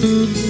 Música